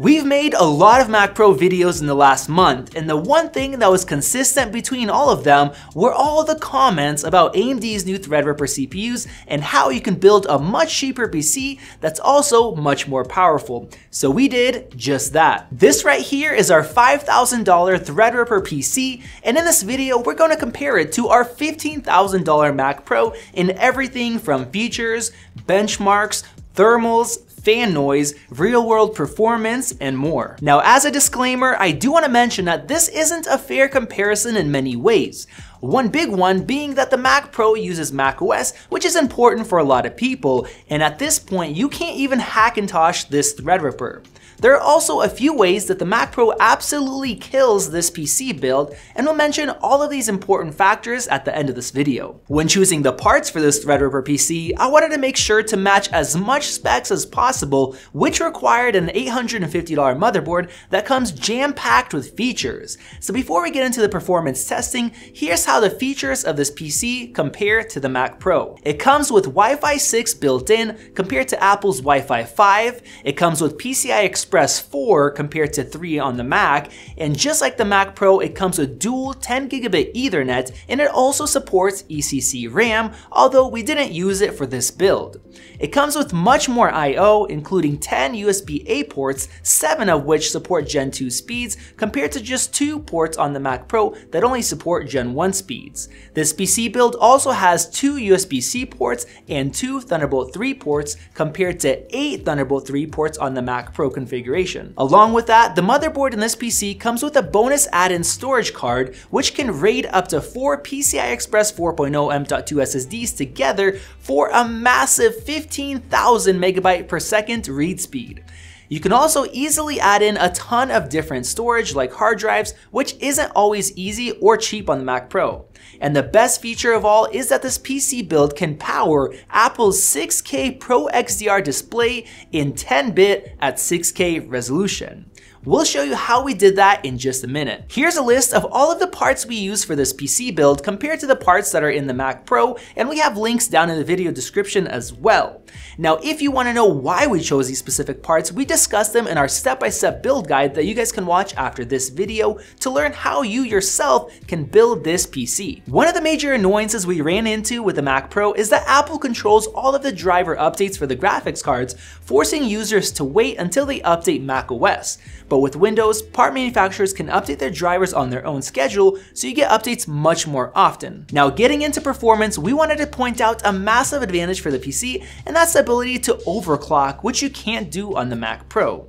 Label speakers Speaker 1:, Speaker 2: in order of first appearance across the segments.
Speaker 1: We've made a lot of Mac Pro videos in the last month, and the one thing that was consistent between all of them were all the comments about AMD's new Threadripper CPUs and how you can build a much cheaper PC that's also much more powerful. So we did just that. This right here is our $5,000 Threadripper PC, and in this video we're going to compare it to our $15,000 Mac Pro in everything from features, benchmarks, thermals, fan noise, real world performance, and more. Now as a disclaimer, I do want to mention that this isn't a fair comparison in many ways. One big one being that the Mac Pro uses macOS, which is important for a lot of people, and at this point you can't even Hackintosh this Threadripper. There are also a few ways that the Mac Pro absolutely kills this PC build, and we'll mention all of these important factors at the end of this video. When choosing the parts for this Threadripper PC, I wanted to make sure to match as much specs as possible, which required an $850 motherboard that comes jam-packed with features. So before we get into the performance testing, here's how the features of this PC compare to the Mac Pro. It comes with Wi-Fi 6 built in compared to Apple's Wi-Fi 5, it comes with PCI Express Express 4 compared to 3 on the Mac, and just like the Mac Pro, it comes with dual 10 gigabit Ethernet, and it also supports ECC RAM, although we didn't use it for this build. It comes with much more I.O., including 10 USB-A ports, 7 of which support Gen 2 speeds, compared to just 2 ports on the Mac Pro that only support Gen 1 speeds. This PC build also has 2 USB-C ports and 2 Thunderbolt 3 ports, compared to 8 Thunderbolt 3 ports on the Mac Pro configuration configuration. Along with that, the motherboard in this PC comes with a bonus add-in storage card, which can RAID up to 4 PCI Express 4.0 M.2 SSDs together for a massive 15,000 megabyte per second read speed. You can also easily add in a ton of different storage like hard drives, which isn't always easy or cheap on the Mac Pro. And the best feature of all is that this PC build can power Apple's 6K Pro XDR display in 10-bit at 6K resolution. We'll show you how we did that in just a minute. Here's a list of all of the parts we use for this PC build compared to the parts that are in the Mac Pro, and we have links down in the video description as well. Now, if you want to know why we chose these specific parts, we discuss them in our step-by-step -step build guide that you guys can watch after this video to learn how you yourself can build this PC. One of the major annoyances we ran into with the Mac Pro is that Apple controls all of the driver updates for the graphics cards, forcing users to wait until they update macOS. But with Windows, part manufacturers can update their drivers on their own schedule, so you get updates much more often. Now getting into performance, we wanted to point out a massive advantage for the PC, and that's the ability to overclock, which you can't do on the Mac Pro.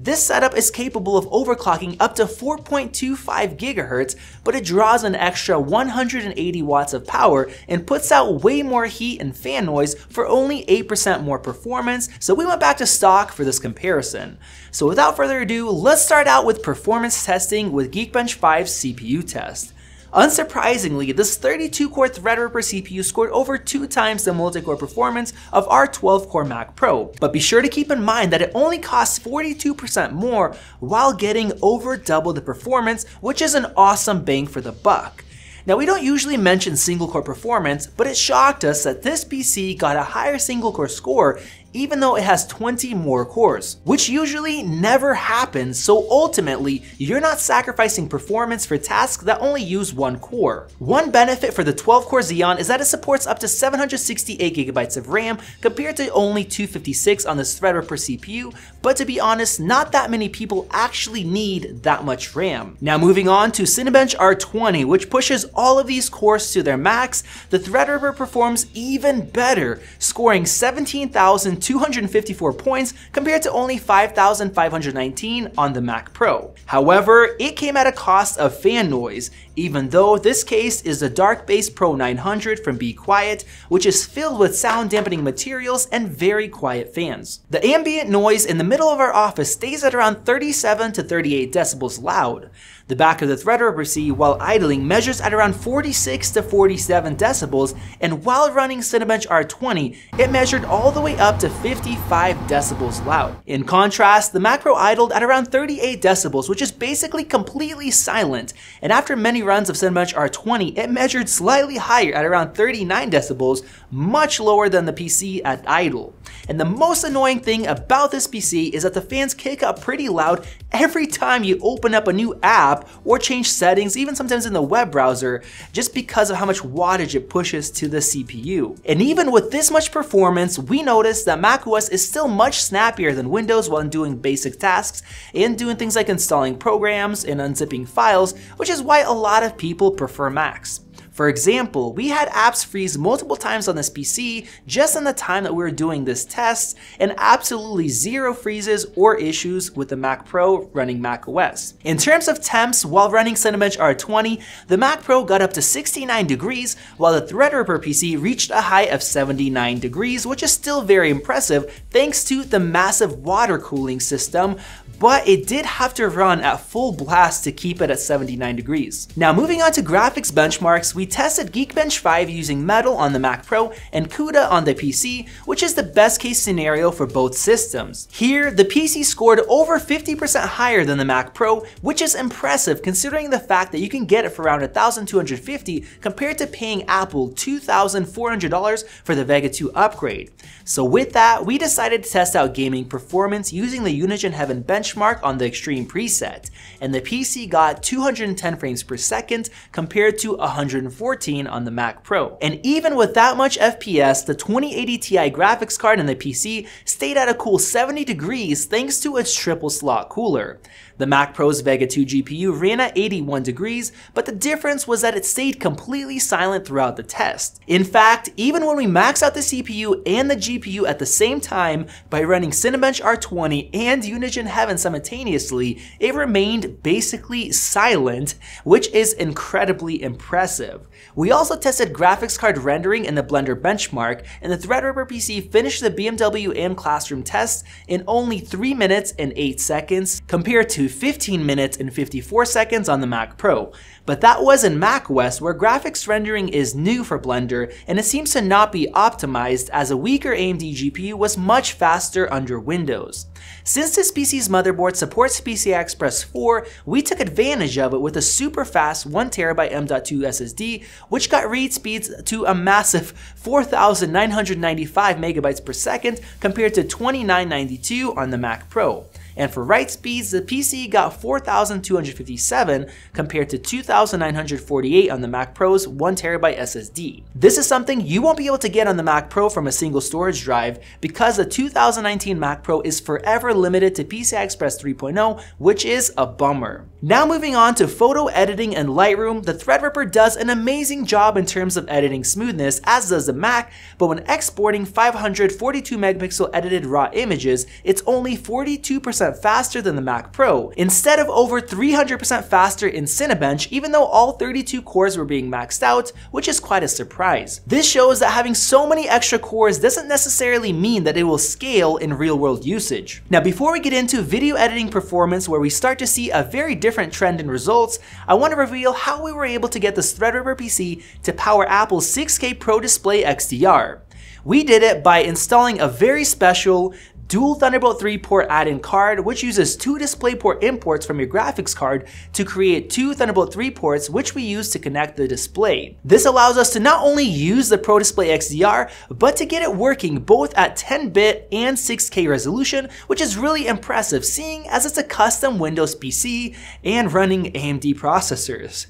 Speaker 1: This setup is capable of overclocking up to 4.25 GHz, but it draws an extra 180 watts of power and puts out way more heat and fan noise for only 8% more performance, so we went back to stock for this comparison. So without further ado, let's start out with performance testing with Geekbench 5 CPU test. Unsurprisingly, this 32-core Threadripper CPU scored over two times the multi-core performance of our 12-core Mac Pro, but be sure to keep in mind that it only costs 42% more while getting over double the performance, which is an awesome bang for the buck. Now we don't usually mention single core performance, but it shocked us that this PC got a higher single core score even though it has 20 more cores, which usually never happens, so ultimately, you're not sacrificing performance for tasks that only use one core. One benefit for the 12-core Xeon is that it supports up to 768GB of RAM compared to only 256 on the Threadripper CPU, but to be honest, not that many people actually need that much RAM. Now moving on to Cinebench R20, which pushes all of these cores to their max, the Threadripper performs even better, scoring 17,000 254 points compared to only 5,519 on the Mac Pro. However, it came at a cost of fan noise, even though this case is the Dark Base Pro 900 from Be Quiet, which is filled with sound dampening materials and very quiet fans. The ambient noise in the middle of our office stays at around 37 to 38 decibels loud. The back of the Threadripper C while idling measures at around 46 to 47 decibels, and while running Cinebench R20, it measured all the way up to to 55 decibels loud. In contrast, the Mac Pro idled at around 38 decibels, which is basically completely silent, and after many runs of Cinebench R20, it measured slightly higher at around 39 decibels, much lower than the PC at idle. And the most annoying thing about this PC is that the fans kick up pretty loud every time you open up a new app or change settings, even sometimes in the web browser, just because of how much wattage it pushes to the CPU. And even with this much performance, we notice that macOS is still much snappier than Windows while doing basic tasks and doing things like installing programs and unzipping files, which is why a lot of people prefer Macs. For example, we had apps freeze multiple times on this PC just in the time that we were doing this test, and absolutely zero freezes or issues with the Mac Pro running Mac OS. In terms of temps, while running Cinebench R20, the Mac Pro got up to 69 degrees, while the Threadripper PC reached a high of 79 degrees, which is still very impressive thanks to the massive water cooling system, but it did have to run at full blast to keep it at 79 degrees. Now moving on to graphics benchmarks, we tested Geekbench 5 using Metal on the Mac Pro and CUDA on the PC, which is the best case scenario for both systems. Here, the PC scored over 50% higher than the Mac Pro, which is impressive considering the fact that you can get it for around 1250 compared to paying Apple $2,400 for the Vega 2 upgrade. So with that, we decided to test out gaming performance using the Unigine Heaven benchmark on the Extreme preset, and the PC got 210 frames per second compared to 114 on the Mac Pro. And even with that much FPS, the 2080 Ti graphics card in the PC stayed at a cool 70 degrees thanks to its triple slot cooler. The Mac Pro's Vega 2 GPU ran at 81 degrees, but the difference was that it stayed completely silent throughout the test. In fact, even when we maxed out the CPU and the GPU at the same time by running Cinebench R20 and Unigine Heaven simultaneously, it remained basically silent, which is incredibly impressive. We also tested graphics card rendering in the Blender benchmark, and the Threadripper PC finished the BMW M Classroom test in only 3 minutes and 8 seconds, compared to 15 minutes and 54 seconds on the Mac Pro. But that was in macOS where graphics rendering is new for Blender and it seems to not be optimized as a weaker AMD GPU was much faster under Windows. Since this PC's motherboard supports PCI Express 4, we took advantage of it with a super fast 1TB M.2 SSD, which got read speeds to a massive 4,995 megabytes per second compared to 2992 on the Mac Pro. And for write speeds, the PC got 4,257 compared to 2,948 on the Mac Pro's 1TB SSD. This is something you won't be able to get on the Mac Pro from a single storage drive because the 2019 Mac Pro is forever limited to PCI Express 3.0, which is a bummer. Now moving on to photo editing and Lightroom, the Threadripper does an amazing job in terms of editing smoothness, as does the Mac, but when exporting 542 megapixel edited raw images, it's only 42% faster than the Mac Pro, instead of over 300% faster in Cinebench, even though all 32 cores were being maxed out, which is quite a surprise. This shows that having so many extra cores doesn't necessarily mean that it will scale in real world usage. Now before we get into video editing performance where we start to see a very different trend in results, I want to reveal how we were able to get this Threadripper PC to power Apple's 6K Pro Display XDR. We did it by installing a very special dual Thunderbolt 3 port add-in card, which uses two DisplayPort imports from your graphics card to create two Thunderbolt 3 ports, which we use to connect the display. This allows us to not only use the Pro Display XDR, but to get it working both at 10-bit and 6K resolution, which is really impressive seeing as it's a custom Windows PC and running AMD processors.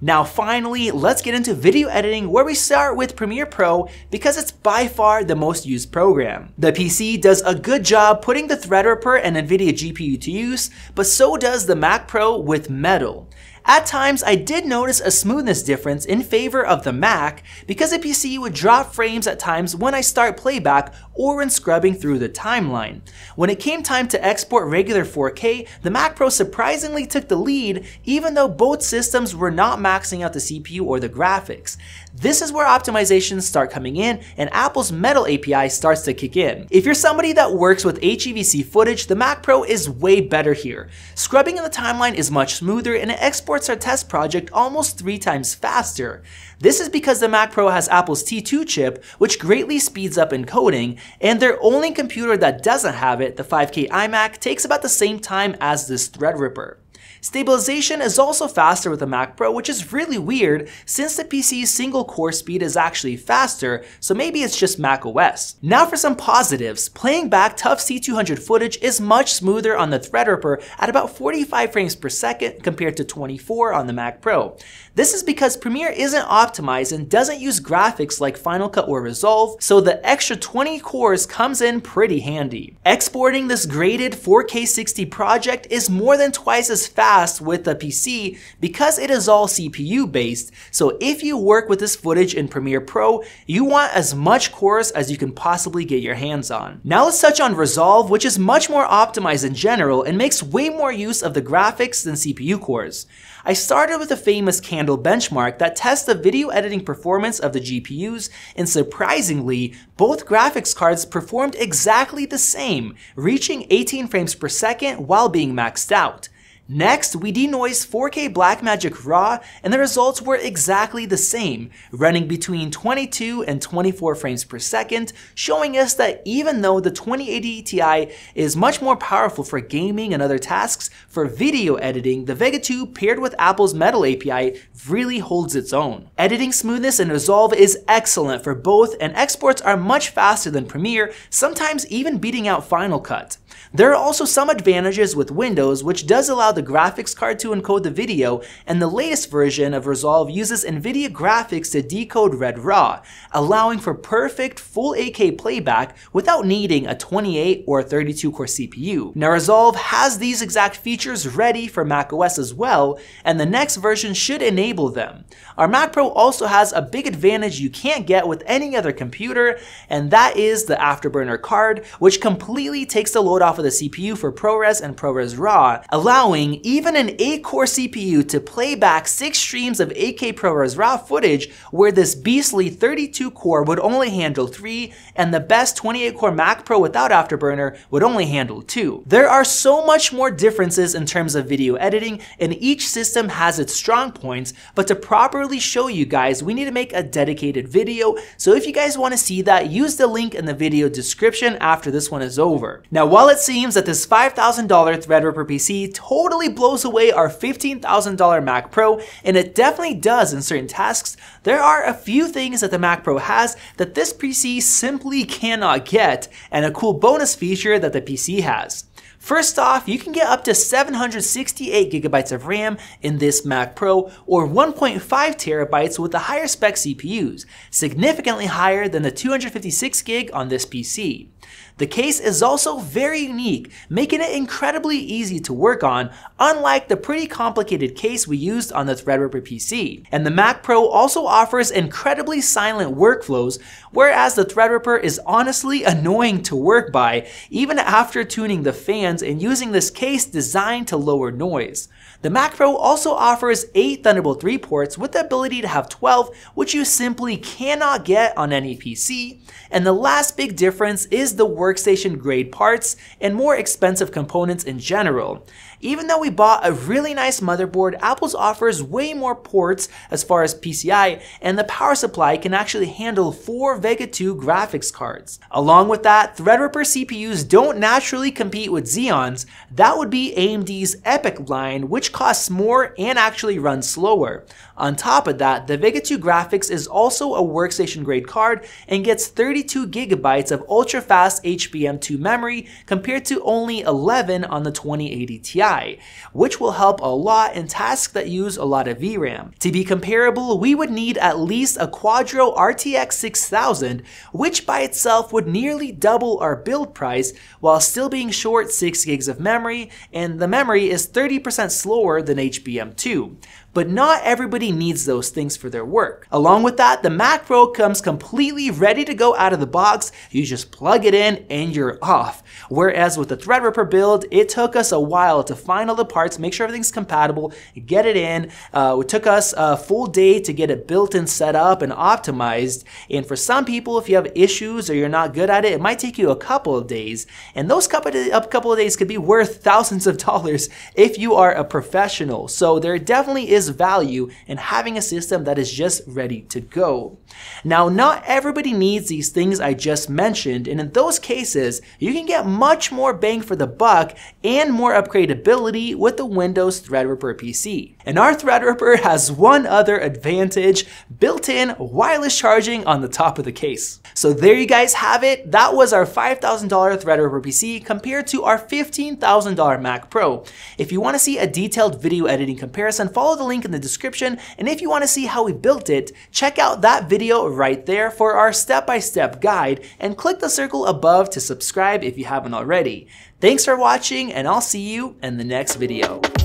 Speaker 1: Now finally, let's get into video editing where we start with Premiere Pro because it's by far the most used program. The PC does a good job putting the Threadripper and NVIDIA GPU to use, but so does the Mac Pro with Metal. At times, I did notice a smoothness difference in favor of the Mac because the PC would drop frames at times when I start playback or when scrubbing through the timeline. When it came time to export regular 4K, the Mac Pro surprisingly took the lead even though both systems were not maxing out the CPU or the graphics. This is where optimizations start coming in and Apple's Metal API starts to kick in. If you're somebody that works with HEVC footage, the Mac Pro is way better here. Scrubbing in the timeline is much smoother and it exports our test project almost three times faster. This is because the Mac Pro has Apple's T2 chip, which greatly speeds up encoding, and their only computer that doesn't have it, the 5K iMac, takes about the same time as this Threadripper. Stabilization is also faster with the Mac Pro, which is really weird since the PC's single core speed is actually faster, so maybe it's just Mac OS. Now for some positives. Playing back tough C200 footage is much smoother on the Threadripper at about 45 frames per second compared to 24 on the Mac Pro. This is because Premiere isn't optimized and doesn't use graphics like Final Cut or Resolve, so the extra 20 cores comes in pretty handy. Exporting this graded 4K 60 project is more than twice as fast with the PC because it is all CPU based, so if you work with this footage in Premiere Pro, you want as much cores as you can possibly get your hands on. Now let's touch on Resolve, which is much more optimized in general and makes way more use of the graphics than CPU cores. I started with a famous Candle benchmark that tests the video editing performance of the GPUs, and surprisingly, both graphics cards performed exactly the same, reaching 18 frames per second while being maxed out. Next, we denoised 4K Blackmagic RAW and the results were exactly the same, running between 22 and 24 frames per second, showing us that even though the 2080 Ti is much more powerful for gaming and other tasks, for video editing, the Vega 2 paired with Apple's Metal API really holds its own. Editing smoothness and Resolve is excellent for both and exports are much faster than Premiere, sometimes even beating out Final Cut. There are also some advantages with Windows, which does allow the graphics card to encode the video, and the latest version of Resolve uses NVIDIA graphics to decode Red Raw, allowing for perfect full 8K playback without needing a 28 or 32 core CPU. Now Resolve has these exact features ready for macOS as well, and the next version should enable them. Our Mac Pro also has a big advantage you can't get with any other computer, and that is the Afterburner card, which completely takes the load off of of the CPU for ProRes and ProRes RAW, allowing even an 8-core CPU to play back 6 streams of 8K ProRes RAW footage where this beastly 32-core would only handle 3 and the best 28-core Mac Pro without Afterburner would only handle 2. There are so much more differences in terms of video editing and each system has its strong points, but to properly show you guys, we need to make a dedicated video, so if you guys want to see that, use the link in the video description after this one is over. Now while it seems that this $5,000 Threadripper PC totally blows away our $15,000 Mac Pro, and it definitely does in certain tasks, there are a few things that the Mac Pro has that this PC simply cannot get, and a cool bonus feature that the PC has. First off, you can get up to 768 gigabytes of RAM in this Mac Pro or 1.5 terabytes with the higher spec CPUs, significantly higher than the 256 gig on this PC. The case is also very unique, making it incredibly easy to work on, unlike the pretty complicated case we used on the Threadripper PC. And the Mac Pro also offers incredibly silent workflows, whereas the Threadripper is honestly annoying to work by, even after tuning the fans and using this case designed to lower noise. The Mac Pro also offers 8 Thunderbolt 3 ports with the ability to have 12, which you simply cannot get on any PC. And the last big difference is the workstation grade parts and more expensive components in general. Even though we bought a really nice motherboard, Apple's offers way more ports as far as PCI, and the power supply can actually handle four Vega 2 graphics cards. Along with that, Threadripper CPUs don't naturally compete with Xeons. That would be AMD's EPYC line, which costs more and actually runs slower. On top of that, the Vega 2 graphics is also a workstation grade card and gets 32 gigabytes of ultra-fast HBM2 memory compared to only 11 on the 2080 Ti, which will help a lot in tasks that use a lot of VRAM. To be comparable, we would need at least a Quadro RTX 6000, which by itself would nearly double our build price while still being short 6 gigs of memory, and the memory is 30% slower than HBM2 but not everybody needs those things for their work. Along with that, the Mac Pro comes completely ready to go out of the box. You just plug it in and you're off. Whereas with the Threadripper build, it took us a while to find all the parts, make sure everything's compatible, get it in. Uh, it took us a full day to get it built and set up and optimized. And for some people, if you have issues or you're not good at it, it might take you a couple of days. And those couple of, couple of days could be worth thousands of dollars if you are a professional. So there definitely is is value in having a system that is just ready to go. Now, not everybody needs these things I just mentioned, and in those cases, you can get much more bang for the buck and more upgradability with the Windows Threadripper PC. And our Threadripper has one other advantage, built-in wireless charging on the top of the case. So there you guys have it. That was our $5,000 Threadripper PC compared to our $15,000 Mac Pro. If you want to see a detailed video editing comparison, follow the link in the description. And if you want to see how we built it, check out that video right there for our step-by-step -step guide and click the circle above to subscribe if you haven't already. Thanks for watching and I'll see you in the next video.